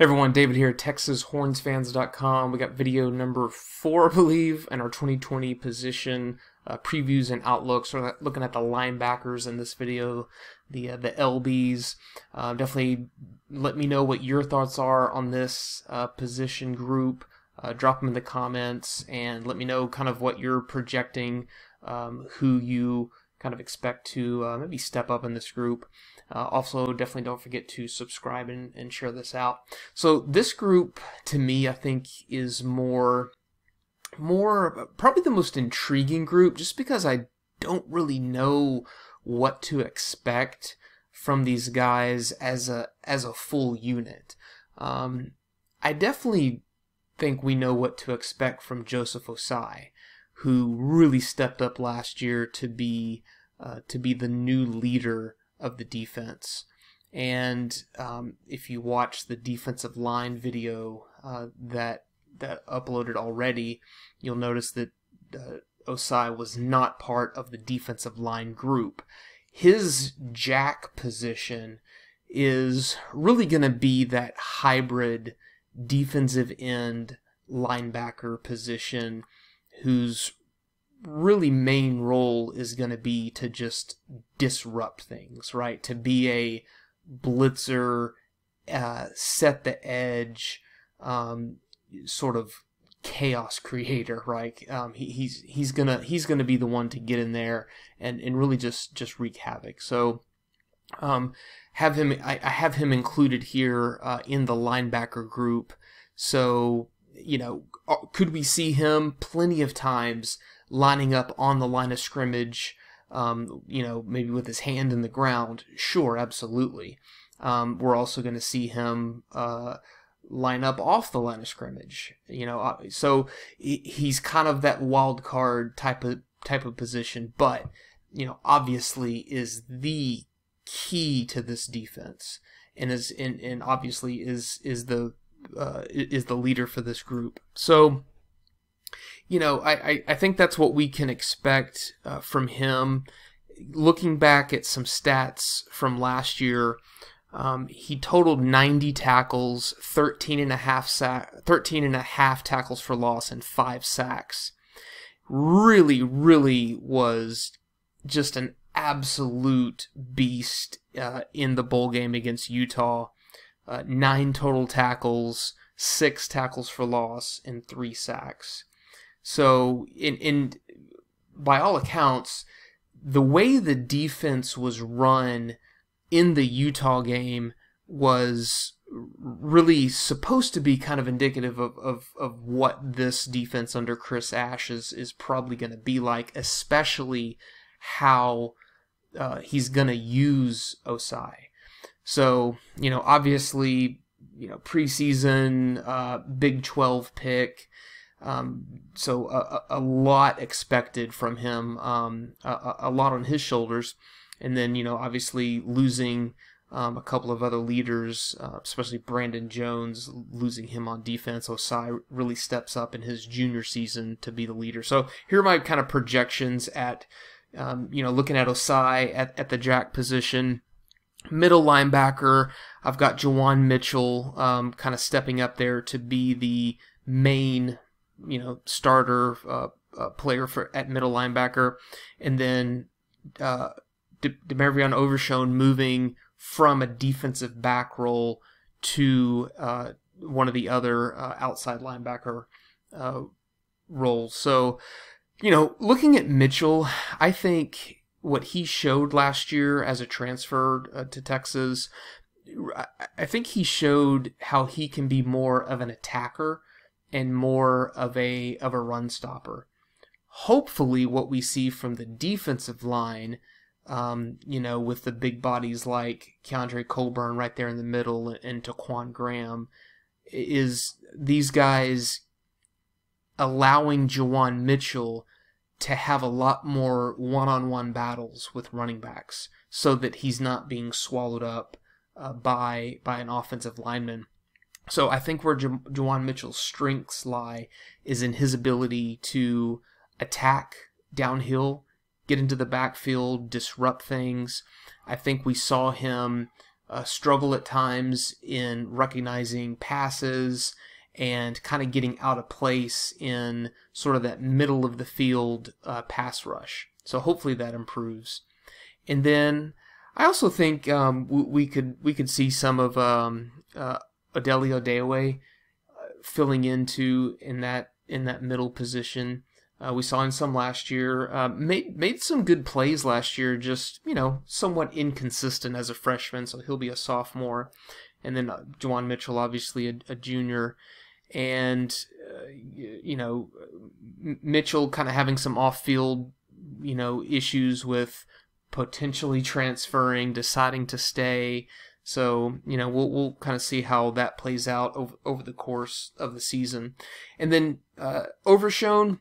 everyone, David here, at TexasHornsFans.com. We got video number four, I believe, and our 2020 position uh, previews and outlooks. We're looking at the linebackers in this video, the uh, the LBs. Uh, definitely let me know what your thoughts are on this uh, position group. Uh, drop them in the comments and let me know kind of what you're projecting, um, who you kind of expect to uh, maybe step up in this group. Uh, also, definitely don't forget to subscribe and, and share this out. So this group, to me, I think is more, more probably the most intriguing group, just because I don't really know what to expect from these guys as a as a full unit. Um, I definitely think we know what to expect from Joseph Ossai, who really stepped up last year to be uh, to be the new leader of the defense. And um, if you watch the defensive line video uh, that that uploaded already, you'll notice that uh, Ossai was not part of the defensive line group. His jack position is really going to be that hybrid defensive end linebacker position whose really main role is going to be to just disrupt things, right? To be a blitzer, uh, set the edge, um, sort of chaos creator, right? Um, he, he's he's gonna he's gonna be the one to get in there and, and really just just wreak havoc. So, um, have him I, I have him included here uh, in the linebacker group. So you know, could we see him plenty of times? lining up on the line of scrimmage, um, you know, maybe with his hand in the ground, sure, absolutely. Um, we're also going to see him uh, line up off the line of scrimmage, you know. Uh, so he's kind of that wild card type of type of position, but you know, obviously is the key to this defense, and is and, and obviously is is the uh, is the leader for this group. So you know, I, I, think that's what we can expect uh, from him. Looking back at some stats from last year, um, he totaled 90 tackles, 13 and a half sack, 13 and a half tackles for loss, and five sacks. Really, really was just an absolute beast uh, in the bowl game against Utah. Uh, nine total tackles, six tackles for loss, and three sacks. So, in, in by all accounts, the way the defense was run in the Utah game was really supposed to be kind of indicative of, of, of what this defense under Chris Ash is, is probably going to be like, especially how uh, he's going to use Ossai. So, you know, obviously, you know, preseason, uh, Big 12 pick, um, so a, a, lot expected from him, um, a, a, lot on his shoulders, and then you know obviously losing um, a couple of other leaders, uh, especially Brandon Jones, losing him on defense. Ossai really steps up in his junior season to be the leader. So here are my kind of projections at, um, you know, looking at Ossai at, at the jack position. Middle linebacker, I've got Juwan Mitchell um, kind of stepping up there to be the main you know starter uh, uh, player for at middle linebacker, and then uh, De- DeMarvion Overshown moving from a defensive back role to uh, one of the other uh, outside linebacker uh, roles. So, you know, looking at Mitchell, I think what he showed last year as a transfer uh, to Texas, I think he showed how he can be more of an attacker and more of a of a run stopper. Hopefully, what we see from the defensive line, um, you know, with the big bodies like Keondre Coburn right there in the middle and Ta'Quon Graham, is these guys allowing Juwan Mitchell to have a lot more one-on-one battles with running backs, so that he's not being swallowed up uh, by by an offensive lineman. So I think where Ju- Juwan Mitchell's strengths lie is in his ability to attack downhill, get into the backfield, disrupt things. I think we saw him uh, struggle at times in recognizing passes and kind of getting out of place in sort of that middle of the field uh, pass rush. So hopefully that improves. And then I also think um, we, could we could see some of um, uh, uh, filling into in that in that middle position. Uh, we saw him some last year. Uh, made made some good plays last year. Just you know, somewhat inconsistent as a freshman, so he'll be a sophomore. And then uh, Juwan Mitchell, obviously a, a junior, and uh, you, know, Mitchell kind of having some off-field, you know, issues with potentially transferring, deciding to stay. So you know we'll we'll kind of see how that plays out over over the course of the season, and then uh, Overshown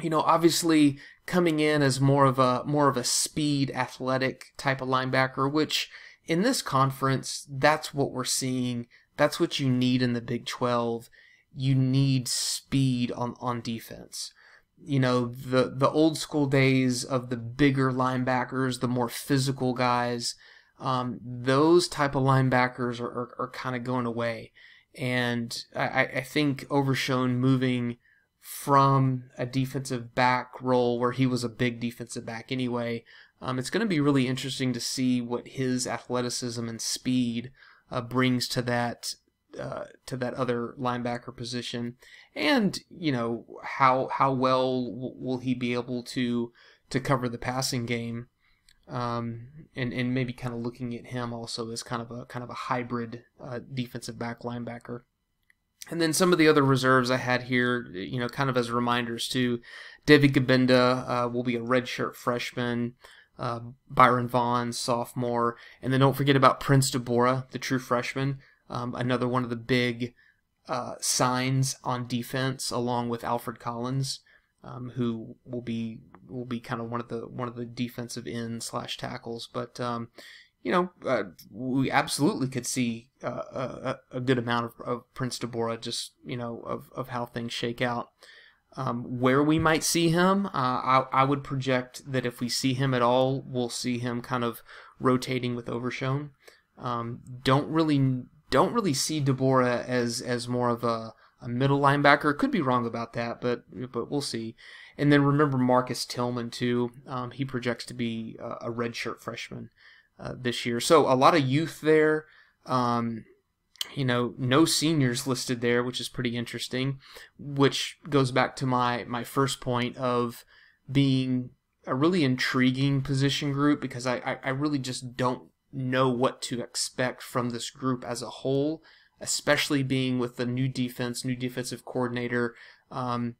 you know, obviously coming in as more of a more of a speed athletic type of linebacker, which in this conference, that's what we're seeing. That's what you need in the Big 12. You need speed on, on defense. You know, the, the old school days of the bigger linebackers, the more physical guys, um, those type of linebackers are, are, are kind of going away. And I, I think Overshown moving from a defensive back role where he was a big defensive back anyway. Um, it's going to be really interesting to see what his athleticism and speed uh, brings to that uh, to that other linebacker position, and you know how how well w- will he be able to to cover the passing game, um, and and maybe kind of looking at him also as kind of a kind of a hybrid uh, defensive back linebacker. And then some of the other reserves I had here, you know, kind of as reminders too. David Gbenda uh, will be a redshirt freshman. Uh, Byron Vaughn, sophomore. And then don't forget about Prince Dorbah, the true freshman. Um, another one of the big uh, signs on defense, along with Alfred Collins, um, who will be will be kind of one of the one of the defensive end slash tackles. But um, you know, uh, we absolutely could see uh, a, a, good amount of, of, Prince Dorbah, just you know, of, of how things shake out. Um, where we might see him, uh, I, I would project that if we see him at all, we'll see him kind of rotating with Overshown. Um, don't really don't really see Dorbah as as more of a, a middle linebacker. Could be wrong about that, but but we'll see. And then remember Marcus Tillman too. Um, he projects to be a, a redshirt freshman uh, this year. So a lot of youth there. Um, you know, no seniors listed there, which is pretty interesting. Which goes back to my my first point of being a really intriguing position group because I, I, I really just don't know what to expect from this group as a whole, especially being with the new defense, new defensive coordinator. Um,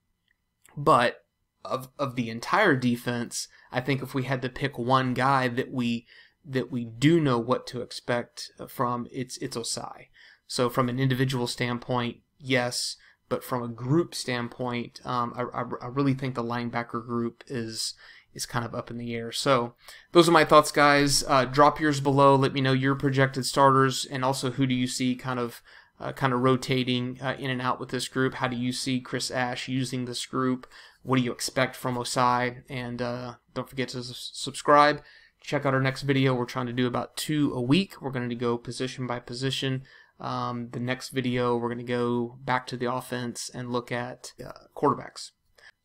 but of of the entire defense, I think if we had to pick one guy that we that we do know what to expect from, it's it's Ossai. So from an individual standpoint, yes, but from a group standpoint, um, I, I, I, really think the linebacker group is is kind of up in the air. So those are my thoughts, guys. Uh, drop yours below. Let me know your projected starters, and also who do you see kind of uh, kind of rotating uh, in and out with this group. How do you see Chris Ash using this group? What do you expect from Ossai? And uh, don't forget to subscribe check out our next video. We're trying to do about two a week. We're going to go position by position. Um, the next video, we're going to go back to the offense and look at uh, quarterbacks.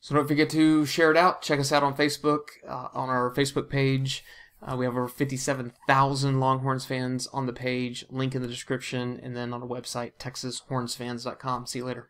So don't forget to share it out. Check us out on Facebook, uh, on our Facebook page. Uh, we have over 57,000 Longhorns fans on the page. Link in the description, and then on the website, texashornsfans.com. See you later.